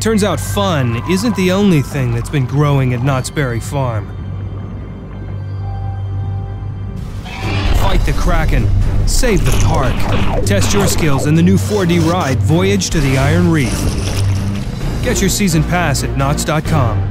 Turns out fun isn't the only thing that's been growing at Knott's Berry Farm. Fight the Kraken, save the park, test your skills in the new 4D ride Voyage to the Iron Reef. Get your season pass at Knott's.com.